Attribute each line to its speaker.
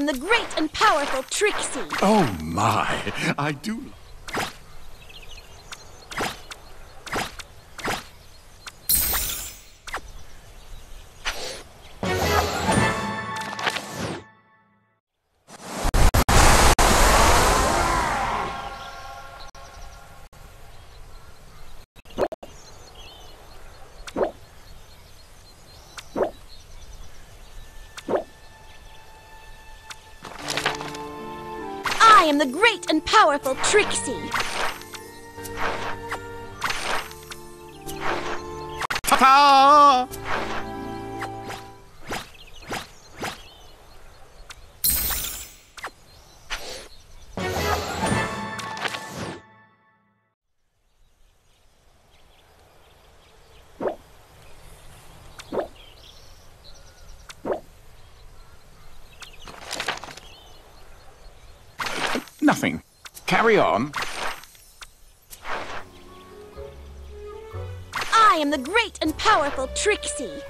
Speaker 1: am the great and powerful Trixie.
Speaker 2: Oh my, I do.
Speaker 1: I am the great and powerful Trixie.
Speaker 2: Ta-ta! Nothing. Carry on.
Speaker 1: I am the great and powerful Trixie.